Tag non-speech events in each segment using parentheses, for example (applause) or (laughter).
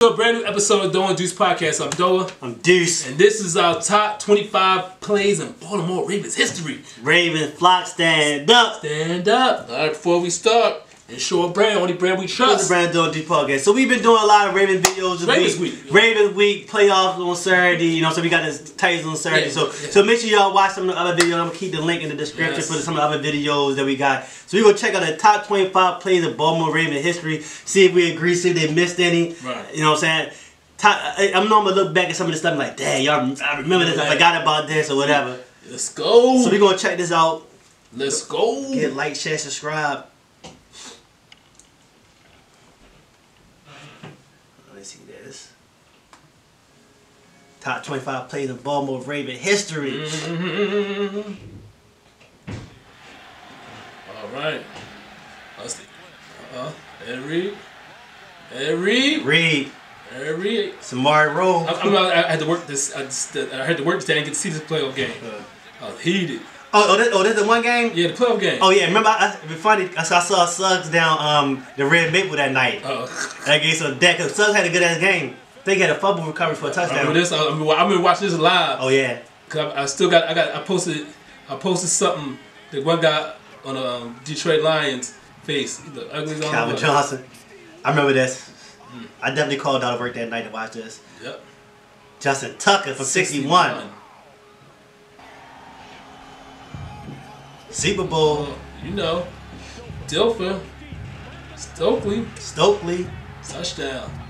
To a brand new episode of Doah Deuce Podcast. I'm Doah, I'm Deuce. and this is our top 25 plays in Baltimore Ravens history. Raven Flock stand up. Stand up. All right, before we start, Insured brand, only brand we trust. the brand doing Deep Podcast? So we've been doing a lot of Raven videos this Ravens week. week. Raven week playoffs on Saturday. You know, so we got this Titans on Saturday. Yeah, so yeah. so make sure y'all watch some of the other videos. I'm gonna keep the link in the description Yes. for some of the other videos that we got. So we gonna check out the top 25 plays of Baltimore Raven history. See if we agree. See if they missed any. Right. You know what I'm saying? Top, I, I'm normally look back at some of this stuff and like, dang, y'all, I remember this. I forgot about this or whatever. Let's go. So we gonna check this out. Let's go. Get like, share, subscribe. Let's see this. Top 25 plays in Baltimore Raven history. Mhm. All right. Let's see. Uh-uh. Ed Reed. Ed Reed. Reed, Ed Reed. Samari Rolle. I, I'm not, I had to work this. I, just, I had to work today. Didn't get to see this playoff game. I was heated. Oh, oh, this, oh, this the one game? Yeah, the playoff game. Oh, yeah. Remember, I, I, funny, I saw, I saw Suggs down um, the Red Maple that night. Uh, That game, so that, Suggs had a good ass game. They had a fumble recovery for a touchdown. I remember this. I, I remember watching this live. Oh, yeah. Cause I, I still got. I got. I posted. I posted something. that one guy on um, Detroit Lions face. The ugliest Calvin the- Johnson. I remember this. I definitely called out of work that night to watch this. Yep. Justin Tucker for 61. Super Bowl. Well, you know, Dilfer, Stokley, Stokley. touchdown.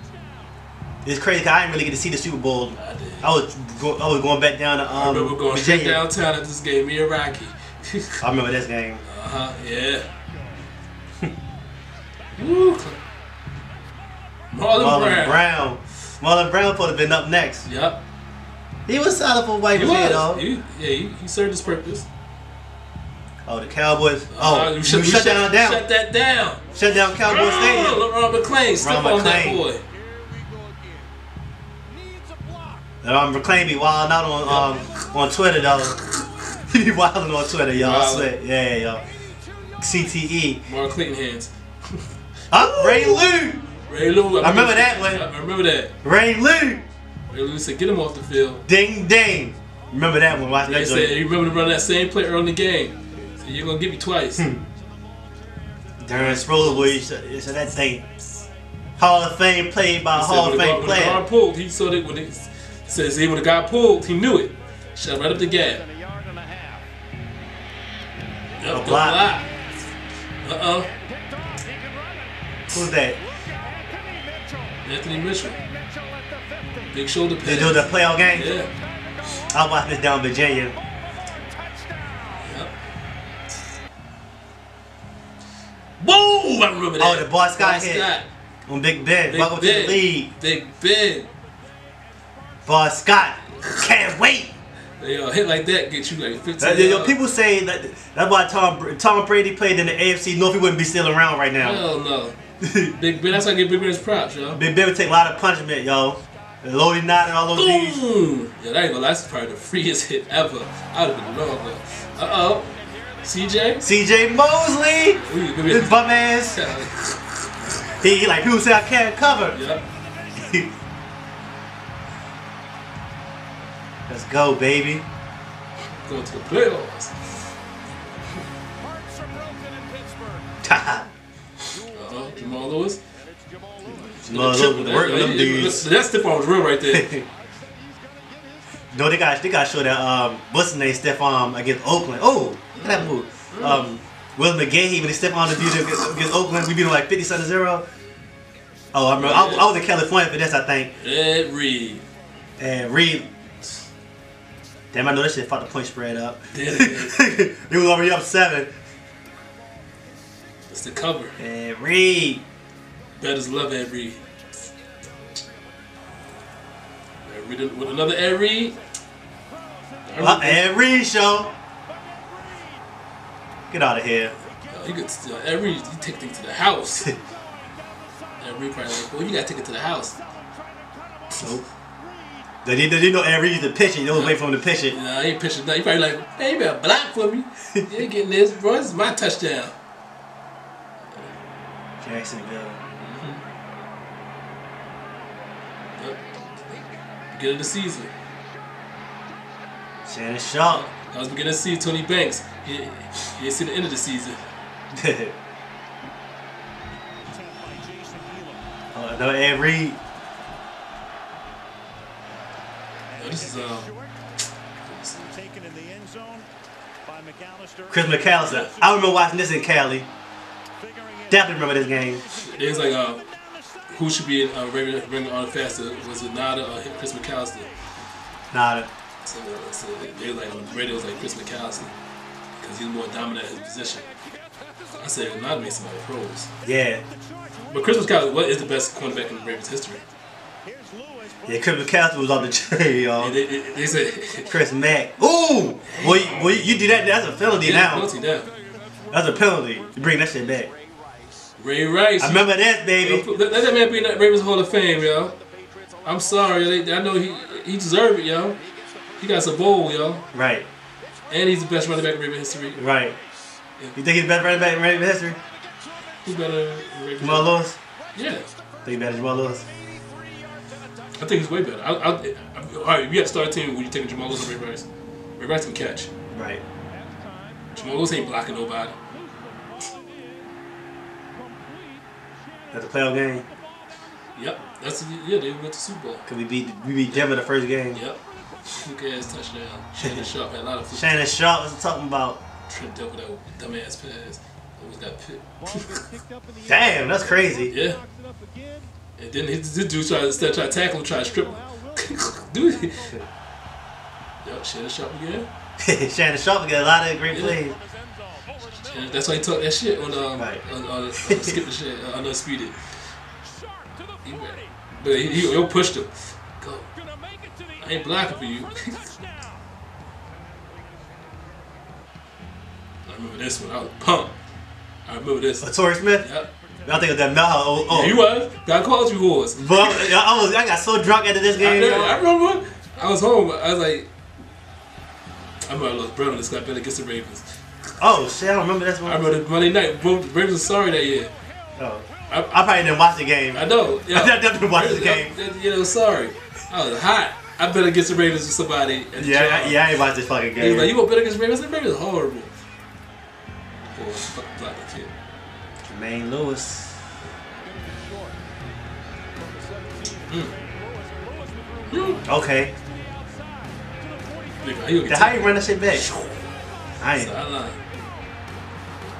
It's crazy 'cause I didn't really get to see the Super Bowl. I did. I was go, I was going back down to I um, remember going straight downtown at this game. Me and Rocky. (laughs) I remember this game. uh huh. Yeah. (laughs) Woo. Marlon, Marlon Brown. Brown. Marlon Brown to have been up next. Yep. He was solid for white man though. He, yeah, he, he served his purpose. Oh, the Cowboys. Oh, Uh, we we shut, we down down. Shut that down. Shut down Cowboys Stadium. Oh, Ron McClain, step on that boy. Um, McClain be wilding out on um, on Twitter though. (laughs) he be wilding on Twitter, y'all. I swear. Yeah, yeah, yo. CTE. Mark Clayton hands. Up, Ray Lew. Ray Lew. I remember that one. I remember that. Ray Lew. Ray Lew said, "Get him off the field." Ding ding. Remember that one? Watch that said, "You remember to run that same play early in the game." So you're gonna get me twice. Hmm. Darren Sproles, boy, so so that thing. Hall of Fame played by said Hall of Fame guard- when the player. pulled, he saw that when it says he when the guy pulled, he knew it. Shut right up the gap. Yep, A good block. block. Uh oh. Who's that? Anthony Mitchell. Big shoulder pad. They do the playoff game. Yeah. I watched this down Virginia. Yep. Whoa! I remember that. Oh, the Bart Scott Bart hit. Scott. On Big Ben. Big Welcome to the league. Big Ben. Bart Scott. Can't wait. They uh, hit like that get you like 15 Uh, yo, people say that that's why Tom Tom Brady played in the AFC North. He wouldn't be still around right now. Hell no. (laughs) Big Ben, that's how I get Big Ben his props, yo. Big Ben would take a lot of punishment, yo. Lodi knot and all those. Boom! Yeah, that ain't gonna that's probably the freest hit ever. I would have been wrong though. Uh oh. CJ? CJ Mosley. Ooh, give me His a- bum ass. (laughs) He, he like people say I can't cover. Yep. (laughs) Let's go, baby. Go to the playoffs. Uh-huh. Jamal Lewis. Jamal Triple Lewis that. working them Yeah, dudes. That stiff arm was real right there. (laughs) No, they got they got to show that um what's his name Stephon against Oakland. Oh, look at that move. Um, Will McGahee when he stepped on the dude against, against Oakland, we beat him like fifty seven zero. Oh, I remember. I, I was in California for this, I think. Ed Reed. And Reed. Damn, I know that shit fucked the point spread up. Did it. it (laughs) was already up seven. It's the cover. And Reed. Betters love Ed Reed. Ed Reed with another Ed Reed. And Reed show. Get out of here. Uh, he could still Ed Reed. He take things to the house. (laughs) Ed Reed probably like, boy, you gotta take it to the house. Nope. They did, they did know Ed Reed to pitch it. They was waiting for him to pitch it. Nah, I ain't pitching nothing. He probably like, hey, you better block for me. (laughs) you ain't getting this, bro. This is my touchdown. Jacksonville. Mm-hmm. Yep. Beginning of the season. Shannon Sharpe. I was beginning to see Tony Banks. He, he ain't seen the end of the season. oh, no, Ed Reed. Is um. Taken in the end zone by McAlister. Chris McAlister. I remember watching this in Cali. Definitely remember this game. It was like uh, who should be in uh, Ring, Ring on faster? Was it Nada or Chris McAlister? Nada. So, so they like on the radio was like Chris McAlister because he's more dominant in his position. I said Nada makes somebody pros, Yeah. but Chris McAlister what is the best cornerback in the Ravens history? Here's Lewis. Yeah, Chris McAlister was on the tree, y'all. And they, they, they said Chris Mack. Ooh! Well, you, well, you do that, that's a penalty yeah, now. penalty now. That's a penalty. You bring that shit back. Ray Rice. I remember that, Yo, baby. Let, let that man be in that Ravens Hall of Fame, yo. I'm sorry, they, I know he he deserved it, yo. He got some bowl, yo, Right, and he's the best running back in Ravens history. right. You think he's the best running back in Ravens history? Who's better? in Ravens Jamal Lewis? Yeah, Think he's better than Jamal Lewis? I think he's way better. I, I, I, all right, if you had to start a team, would you take Jamal Lewis or Ray Rice? Ray Rice can catch. Right. Jamal Lewis ain't blocking nobody. That's a playoff game. Yep, that's yeah. They went to Super Bowl. Cause we beat we beat Denver the first game. Yep. Luke ass touchdown. Shannon (laughs) Sharp had a lot of football. Shannon Sharpe was talking about. tripped up with that dumbass pass. Almost got picked. (laughs) Damn, that's crazy. Yeah. And then his, this dude tried instead of trying to tackle him, try to strip him. (laughs) dude. Yo, Shannon Sharpe again. Shannon Sharpe got a lot of great Yeah. plays. And that's why he talked that shit on um Right. on, on, on (laughs) skip the shit uh, on Undisputed. He, but he, he, he pushed him. Go. I ain't blocking for you. (laughs) I remember this one. I was pumped. I remember this. Uh, Torrey Smith. Yep. I think of that Mel. Oh, oh. Yeah, you was. God called you was. But I was I got so drunk after this I, game. I remember. I was home. I was like, I remember I lost Brown. This got better against the Ravens. Oh shit, I don't remember this one. I remember the Monday night. The Ravens were sorry that year. Oh. I, I probably didn't watch the game. I know. (laughs) Yeah. I definitely watched the game. You know, sorry. I was hot. I bet against the Ravens with somebody. Yeah, job. yeah, I ain't watched this fucking He was like, game. you want bet against the Ravens? The Ravens are horrible. Boy, block the kid. Jermaine Lewis. Hmm. Okay. Gonna Then get how you run that shit back? I ain't. Sideline.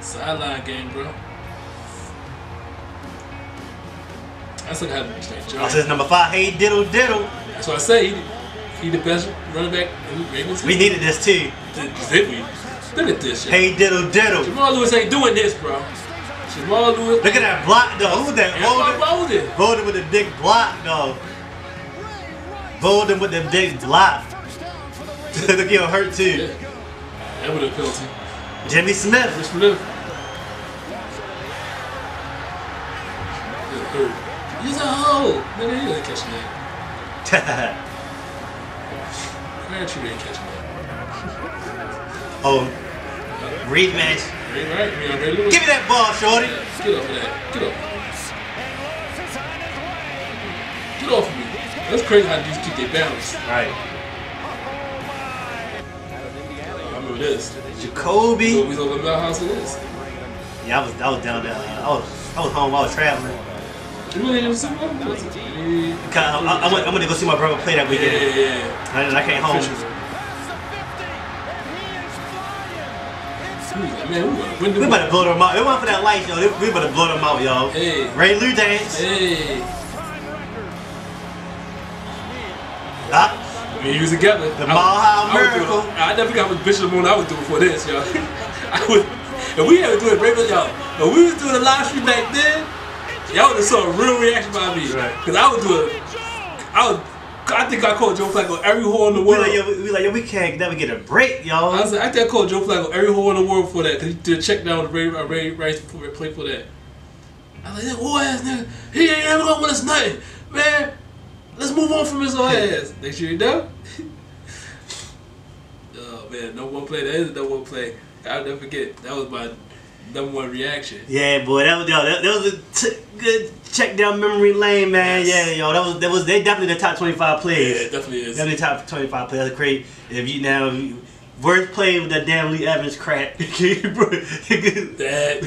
Sideline game, bro. That's like how like, Oh, John. so number five. Hey, diddle diddle. That's what I say. He, he the best running back. We needed this too. Did, did we? Look at this shit. Hey, diddle diddle. Jamal Lewis ain't doing this, bro. Look at that block though. Who's that? Boldin. Boldin. Boldin with the big block though. Boldin with the big block. (laughs) Look, he'll hurt too. Yeah. too. That would have penalty. Jimmy Smith. Chris Smith. He's a hoe. Nigga, he ain't catching that. Crabtree ain't (laughs) catching that. oh, rematch. Right, right. We already lose. Give me that ball, shorty. Get off of that. Get off. Get off of me. That's crazy how these keep their balance. Right. I remember this. Jacoby. So we was over at house this. Yeah, I was I was down there. I was I was home. I was traveling. You really didn't see one? Yeah, I, I, I went I went to go see my brother play that yeah, weekend. yeah. And I came home. Man, we were when We about to blow them out. It wasn't for that light, yo. We about to blow them out, yo. Hey. Ray Lew dance. Hey. Ah, I mean, he was together. The I- Mile High I Miracle. I never forgot what Bishop Moon I was doing for this, yo. (laughs) I was, and we had to do it regular, yo. When we was doing the live stream back then, y'all would have saw a real reaction by me. Right. Cause I was doing, I was, I think I called Joe Flacco every hole in the we world. like, yo, we, we like, yo, we can't never get a break, yo. I was like, I think I called Joe Flacco every hole in the world for that, because he did a check down with Ray, Ray Rice played for that. I was like, that old ass nigga, he ain't ever gonna win us nothing. Man, let's move on from his old (laughs) ass. Next year, you (laughs) know? oh man, no one play. That is no one play. I'll never forget. That was my number one reaction. Yeah, boy, that was yo, that, that was a t- good check down memory lane, man. Yes. Yeah, yo, that was that was they definitely the top twenty five Yeah, it definitely is. Definitely top twenty five players. That's great. If you now worth playing with that damn Lee Evans crap. (laughs) (laughs) That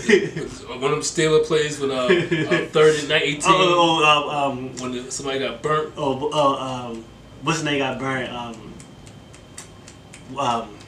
one of them Steeler plays when uh, uh (laughs) third and night eighteen oh, oh, oh, um, when the, somebody got burnt. oh, oh, um, what's his name got burned? Um, um,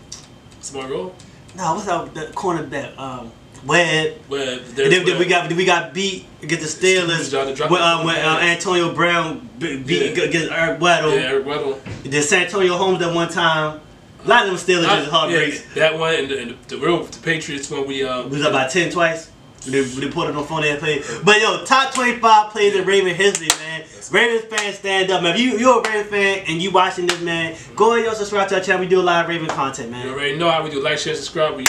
Smart roll. no, what's that? The cornerback, um, Webb. Where And then, then we got we got beat against the Steelers Steelers tried to drop when, um, when uh, Antonio Brown be- beat Yeah. against Eric Weddle. yeah Eric Weddle. Then Santonio Holmes that one time. A lot of them Steelers just heartbreaks. yeah, that one and the, and the, real the Patriots when we uh We was up by ten twice. They, they put it on phone and play. But yo, top twenty five plays in Raven history, man. Ravens fans stand up, man. If you you're a Raven fan and you watching this, man, go ahead and subscribe to our channel. We do a lot of Raven content, you man. already know how we do like share subscribe we